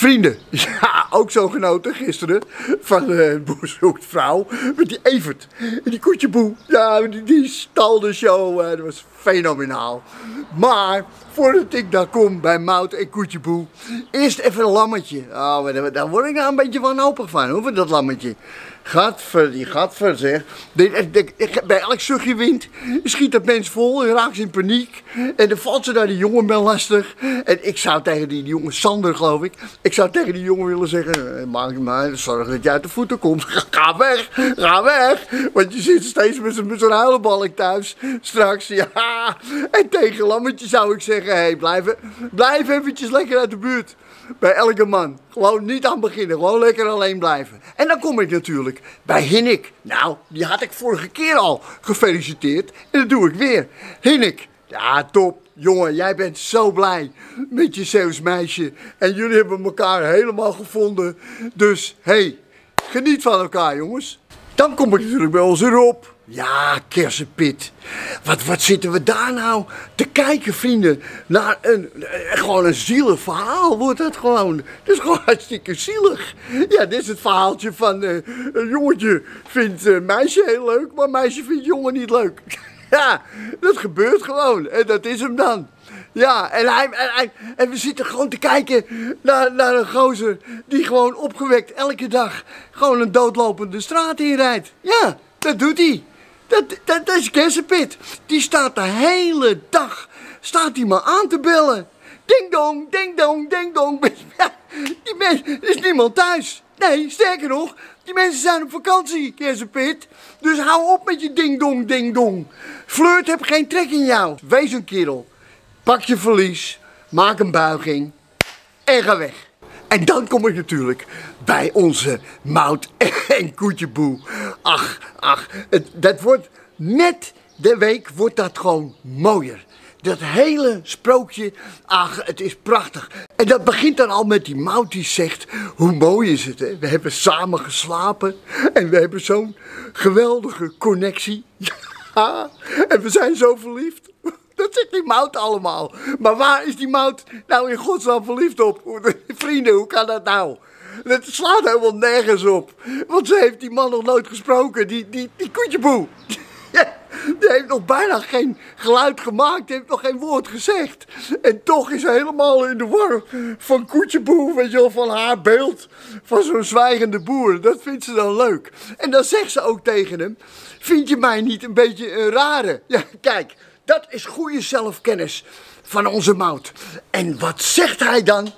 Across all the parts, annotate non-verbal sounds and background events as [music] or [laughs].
Vrienden, [laughs] ja, ook zo genoten gisteren van uh, vrouw met die Evert. En die koetjeboe, ja, die, die stal de show, uh, dat was fenomenaal. Maar voordat ik daar kom bij Mout en Koetjeboe, eerst even een lammetje. Oh, daar, daar word ik nou een beetje wanhopig van, hoor, dat lammetje. Gadver, die gadver zeg. bij elk stukje wind schiet dat mens vol en raakt ze in paniek. En dan valt ze naar die jongen wel lastig. En ik zou tegen die, jongen Sander, geloof ik. Ik zou tegen die jongen willen zeggen: eh, Maak maar, zorg dat je uit de voeten komt. [laughs] Ga weg, ga weg. Want je zit steeds met zo'n huilenbalk thuis. Straks, ja. En tegen Lammetje zou ik zeggen: hey, blijf, blijf eventjes lekker uit de buurt bij elke man. Gewoon niet aan beginnen, gewoon lekker alleen blijven. En dan kom ik natuurlijk bij Hinnik. Nou, die had ik vorige keer al gefeliciteerd en dat doe ik weer. Hinnik, ja top. Jongen, jij bent zo blij met je Zeeuws meisje. En jullie hebben elkaar helemaal gevonden. Dus, hey, geniet van elkaar jongens. Dan kom ik natuurlijk bij onze Rob. Ja, kersenpit. Wat, wat zitten we daar nou te kijken, vrienden? Naar een, eh, gewoon een zielig verhaal wordt het gewoon. Het is gewoon [laughs] hartstikke zielig. Ja, dit is het verhaaltje van uh, een jongetje vindt uh, meisje heel leuk, maar meisje vindt jongen niet leuk. [laughs] ja, dat gebeurt gewoon. En dat is hem dan. Ja, en, hij, en, hij, en we zitten gewoon te kijken naar, naar een gozer die gewoon opgewekt elke dag gewoon een doodlopende straat inrijdt. Ja, dat doet hij. Dat, dat, is Kersenpit. Die staat de hele dag staat hij maar aan te bellen. Ding dong, ding dong, ding dong. [laughs] die mensen, er is niemand thuis. Nee, sterker nog, die mensen zijn op vakantie, Kersenpit. Dus hou op met je ding dong, ding dong. Flirt heb geen trek in jou. Wees een kerel. Pak je verlies, maak een buiging en ga weg. En dan kom ik natuurlijk bij onze Mout en Koetjeboe. Ach, ach, het, dat wordt met de week wordt dat gewoon mooier. Dat hele sprookje, ach, het is prachtig. En dat begint dan al met die Mout die zegt, hoe mooi is het, hè? We hebben samen geslapen en we hebben zo'n geweldige connectie. [laughs] En we zijn zo verliefd. Dat zegt die mout allemaal. Maar waar is die mout nou in godsnaam verliefd op? [laughs] Vrienden, hoe kan dat nou? Dat slaat helemaal nergens op. Want ze heeft die man nog nooit gesproken, die, die, die koetjeboe. [laughs] Die heeft nog bijna geen geluid gemaakt, die heeft nog geen woord gezegd. En toch is ze helemaal in de war van Koetjeboe, weet je wel, van haar beeld. Van zo'n zwijgende boer. Dat vindt ze dan leuk. En dan zegt ze ook tegen hem, vind je mij niet een beetje een rare? Ja, kijk, dat is goede zelfkennis van onze mout. En wat zegt hij dan?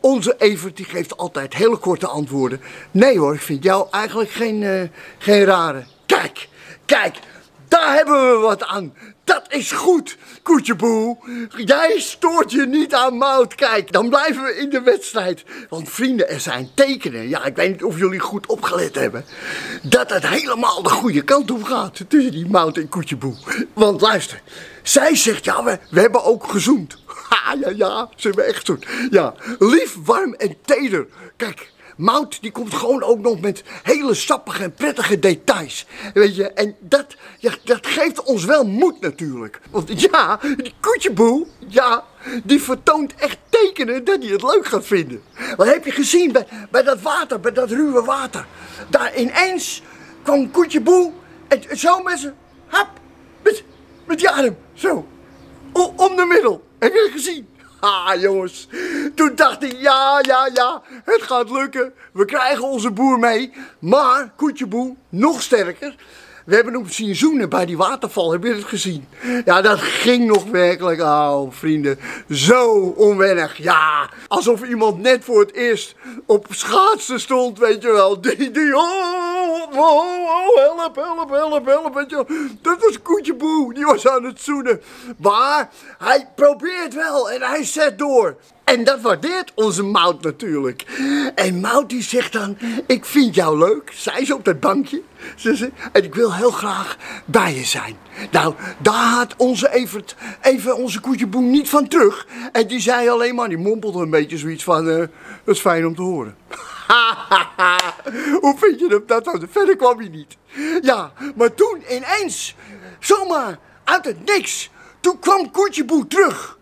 Onze Evert die geeft altijd hele korte antwoorden. Nee hoor, ik vind jou eigenlijk geen, uh, geen rare. Kijk, kijk, daar hebben we wat aan. Dat is goed, Koetjeboe. Jij stoort je niet aan Mout. Kijk, dan blijven we in de wedstrijd. Want vrienden, er zijn tekenen. Ja, ik weet niet of jullie goed opgelet hebben. Dat het helemaal de goede kant op gaat tussen die Mout en Koetjeboe. Want luister, zij zegt, ja, we, hebben ook gezoend. [laughs] Ha, ja, ja, ze hebben echt zoend. Ja, lief, warm en teder. Kijk, Mout die komt gewoon ook nog met hele sappige en prettige details. Weet je, en dat, ja, dat geeft ons wel moed natuurlijk. Want ja, die koetjeboe, ja, die vertoont echt tekenen dat hij het leuk gaat vinden. Wat heb je gezien bij, bij dat water, bij dat ruwe water? Daar ineens kwam koetjeboe en zo met zijn, hap, met, met zo, om de middel. Heb je het gezien? Ah, jongens. Toen dacht ik, ja, ja, ja, het gaat lukken. We krijgen onze boer mee. Maar, koetjeboe, nog sterker. We hebben hem zien zoenen bij die waterval. Heb je het gezien? Ja, dat ging nog werkelijk. Oh, vrienden. Zo onwennig. Ja, alsof iemand net voor het eerst op schaatsen stond, weet je wel. Die, die, oh, oh, oh, help, help, help, help, wel. Dat was Koetjeboe, die was aan het zoenen. Maar hij probeert wel en hij zet door. En dat waardeert onze Mout natuurlijk. En Mout die zegt dan, ik vind jou leuk. Zij is op dat bankje. Ze, en ik wil heel graag bij je zijn. Nou, daar had onze Evert even onze koetjeboe niet van terug. En die zei alleen maar, die mompelde een beetje zoiets van, uh, dat is fijn om te horen. [laughs] [laughs] Hoe vind je dat? dat? Verder kwam hij niet. Ja, maar toen ineens, zomaar uit het niks, toen kwam Koetjeboe terug.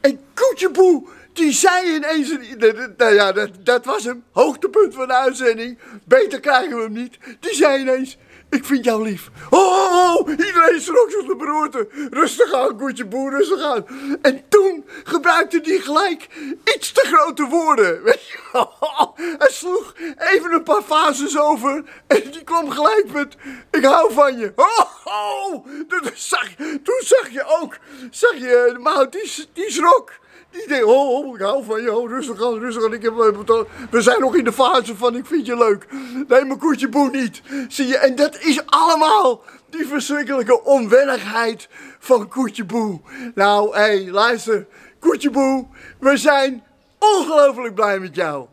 En Koetjeboe die zei ineens, nou ja, dat, dat was hem, hoogtepunt van de uitzending, beter krijgen we hem niet. Die zei ineens, ik vind jou lief. Oh, oh, oh. iedereen schrok zich de beroerte. Rustig aan, koetje boer, rustig aan. En toen gebruikte hij gelijk iets te grote woorden. [laughs] Weet je Hij sloeg even een paar fases over en die kwam gelijk met, ik hou van je. Oh, oh. Toen, zag, toen zag je ook, zag je, maar die, die schrok. Die oh, oh, ik hou van je, oh, rustig aan, rustig aan. Ik heb, eh, we zijn nog in de fase van, ik vind je leuk. Nee, mijn koetje boe niet. Zie je, en dat is allemaal die verschrikkelijke onwennigheid van koetje boe. Nou, hé, hey, luister, koetje boe, we zijn ongelooflijk blij met jou.